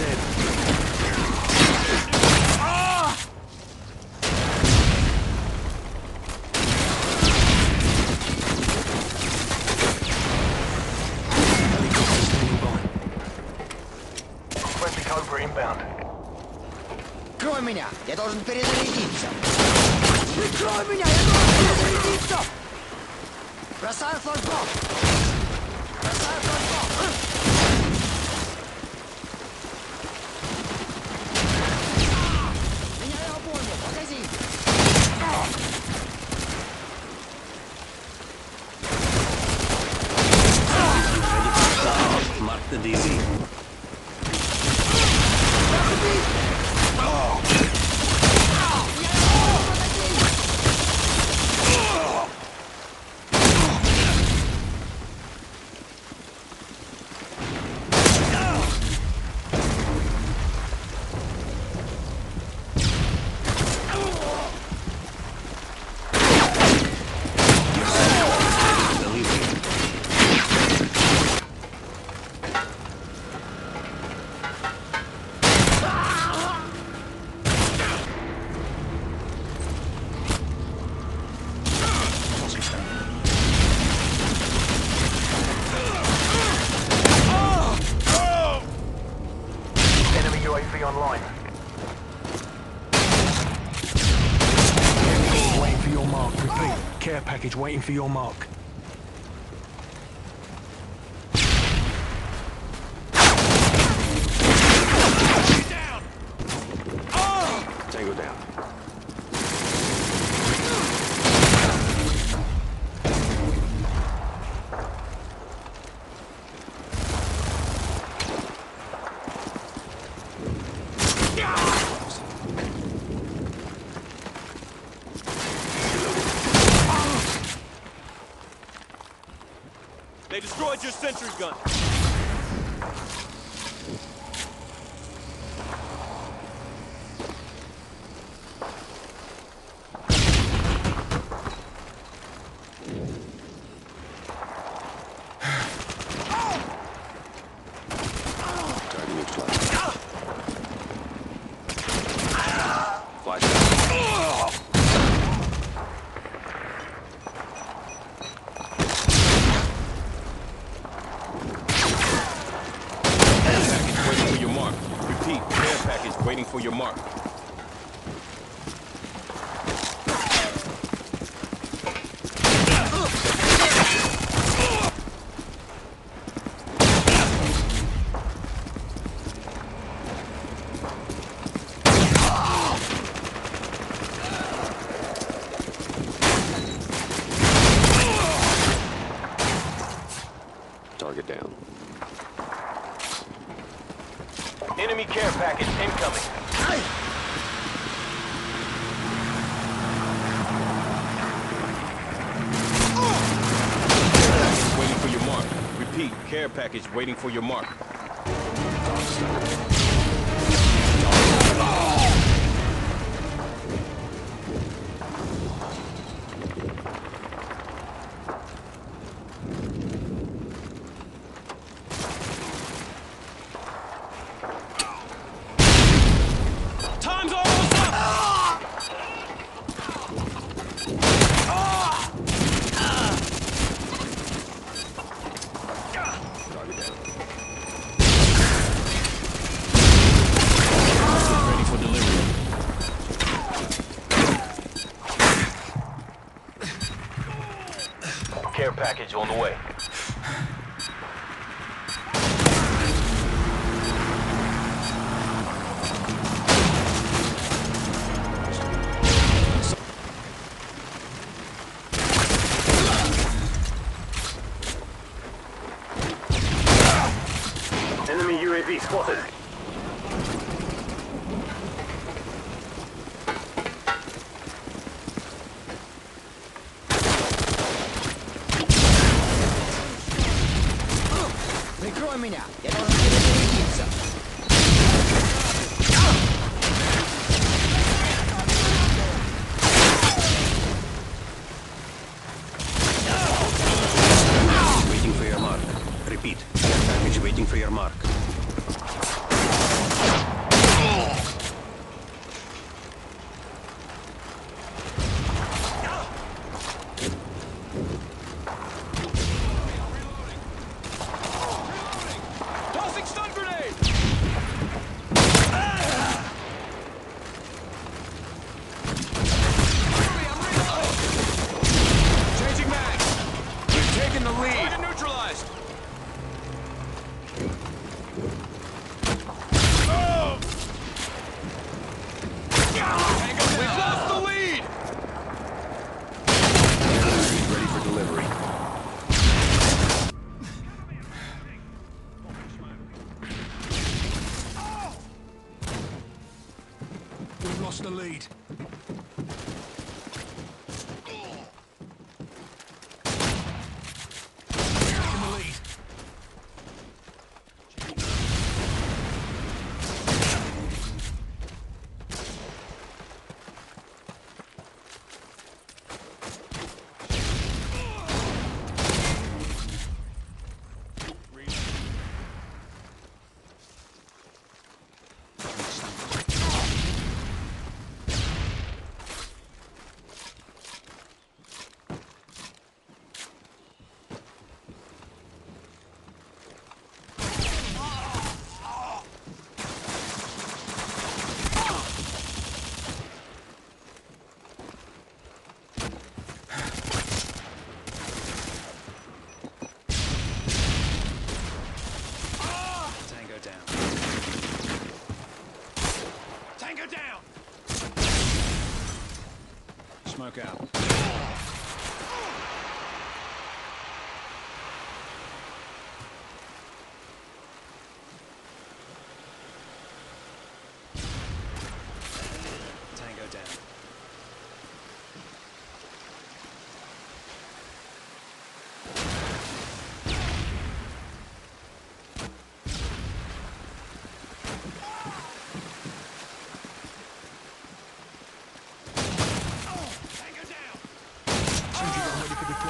said. Helicopter standing by. Friendly Cobra inbound. Прикрой меня! Я должен перезарядиться! Прикрой меня! Я должен перезарядиться! Бросаю флажбок! Бросаю флажбок! Package waiting for your mark. Destroyed your sentry gun. Target neutralized. Flash. Package waiting for your mark. Repeat, care package waiting for your mark. Target down. Enemy care package incoming. Waiting for your mark. Repeat, care package waiting for your mark. Care package on the way. Enemy UAV spotted. They don't give us any pizza. Smoke out.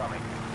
coming.